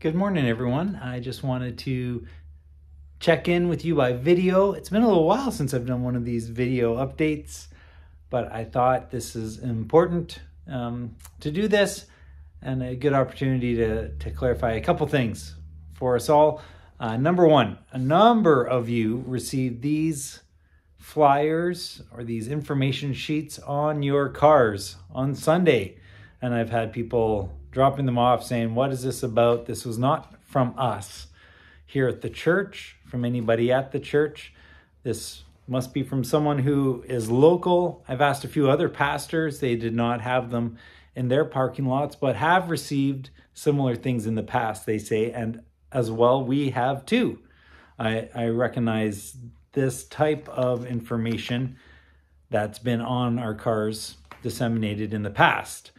Good morning, everyone. I just wanted to check in with you by video. It's been a little while since I've done one of these video updates, but I thought this is important um, to do this and a good opportunity to, to clarify a couple things for us all. Uh, number one, a number of you received these flyers or these information sheets on your cars on Sunday. And I've had people dropping them off saying, What is this about? This was not from us here at the church, from anybody at the church. This must be from someone who is local. I've asked a few other pastors, they did not have them in their parking lots, but have received similar things in the past, they say, and as well, we have too. I, I recognize this type of information that's been on our cars disseminated in the past.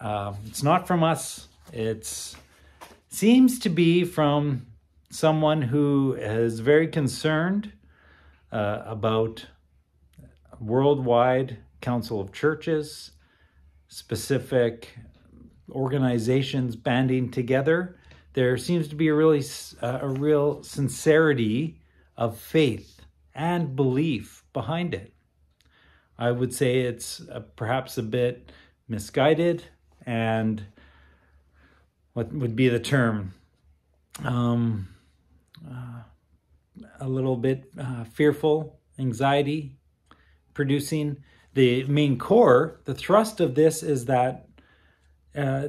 Uh, it's not from us. It seems to be from someone who is very concerned uh, about worldwide council of churches, specific organizations banding together. There seems to be a really uh, a real sincerity of faith and belief behind it. I would say it's uh, perhaps a bit misguided and what would be the term? Um, uh, a little bit uh, fearful, anxiety producing. The main core, the thrust of this is that uh,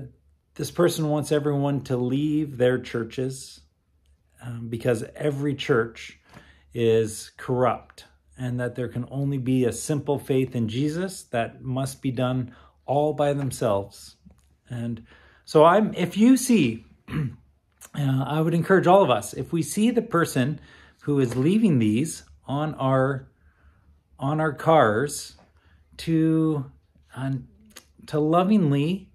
this person wants everyone to leave their churches um, because every church is corrupt and that there can only be a simple faith in Jesus that must be done all by themselves. And so I'm if you see uh, I would encourage all of us if we see the person who is leaving these on our on our cars to uh, to lovingly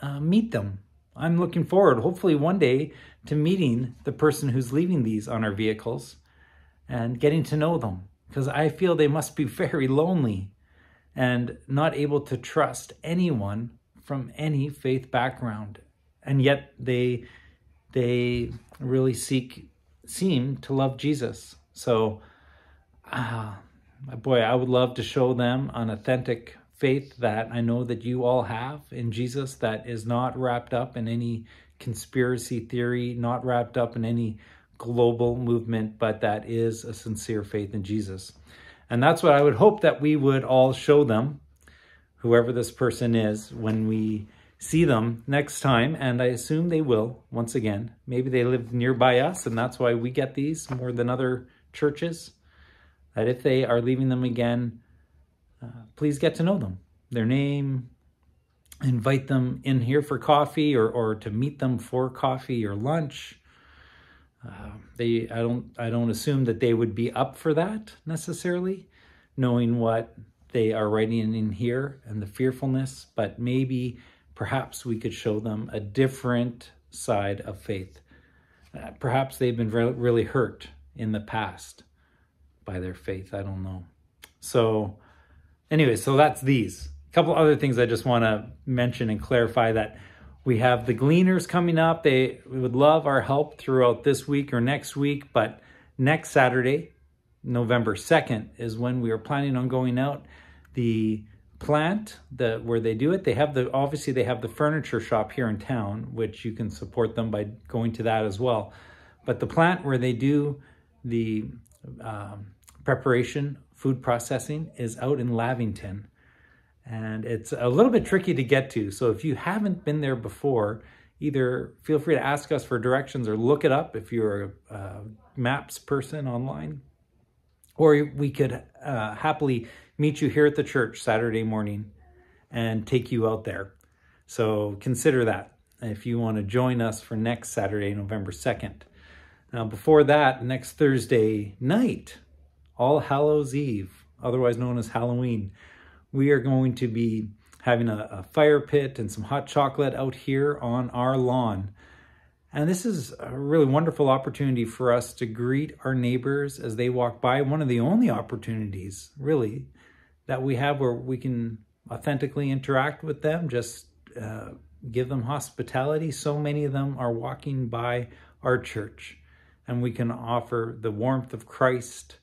uh, meet them. I'm looking forward, hopefully one day, to meeting the person who's leaving these on our vehicles and getting to know them because I feel they must be very lonely and not able to trust anyone from any faith background. And yet they they really seek seem to love Jesus. So uh, boy, I would love to show them an authentic faith that I know that you all have in Jesus that is not wrapped up in any conspiracy theory, not wrapped up in any global movement, but that is a sincere faith in Jesus. And that's what I would hope that we would all show them, whoever this person is, when we see them next time. And I assume they will, once again. Maybe they live nearby us, and that's why we get these more than other churches. That if they are leaving them again, uh, please get to know them, their name, invite them in here for coffee or, or to meet them for coffee or lunch uh, they, I don't, I don't assume that they would be up for that necessarily, knowing what they are writing in here and the fearfulness. But maybe, perhaps, we could show them a different side of faith. Uh, perhaps they've been re- really hurt in the past by their faith. I don't know. So, anyway, so that's these. A couple other things I just want to mention and clarify that we have the gleaners coming up. They would love our help throughout this week or next week, but next Saturday, November 2nd, is when we are planning on going out. The plant the where they do it, they have the obviously they have the furniture shop here in town, which you can support them by going to that as well. But the plant where they do the um, preparation, food processing, is out in Lavington and it's a little bit tricky to get to. So if you haven't been there before, either feel free to ask us for directions or look it up if you're a, a maps person online, or we could uh, happily meet you here at the church Saturday morning and take you out there. So consider that if you want to join us for next Saturday, November 2nd. Now, before that, next Thursday night, All Hallows Eve, otherwise known as Halloween, we are going to be having a, a, fire pit and some hot chocolate out here on our lawn. And this is a really wonderful opportunity for us to greet our neighbors as they walk by. One of the only opportunities, really, that we have where we can authentically interact with them, just uh, give them hospitality. So many of them are walking by our church, and we can offer the warmth of Christ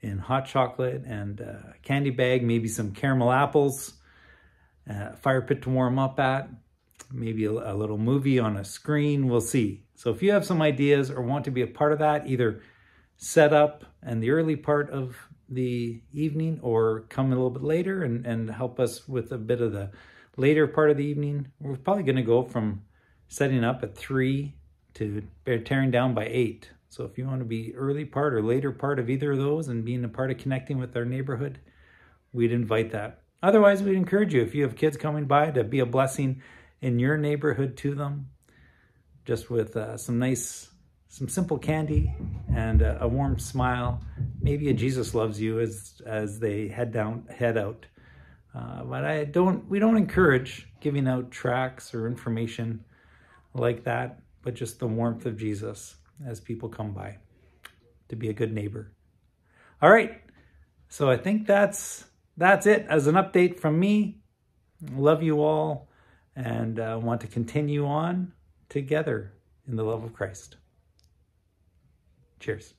in hot chocolate and a candy bag, maybe some caramel apples, a fire pit to warm up at, maybe a little movie on a screen. We'll see. So if you have some ideas or want to be a part of that, either set up and the early part of the evening or come a little bit later and, and help us with a bit of the later part of the evening. We're probably going to go from setting up at 3 to tearing down by 8. So if you want to be early part or later part of either of those and being a part of connecting with our neighborhood, we'd invite that. Otherwise, we'd encourage you, if you have kids coming by, to be a blessing in your neighborhood to them just with uh, some nice, some simple candy and a, a, warm smile. Maybe a Jesus loves you as as they head down, head out. Uh, but I don't, we don't encourage giving out tracts or information like that, but just the warmth of Jesus as people come by to be a good neighbor. All right. So I think that's that's it as an update from me. Love you all and uh, want to continue on together in the love of Christ. Cheers.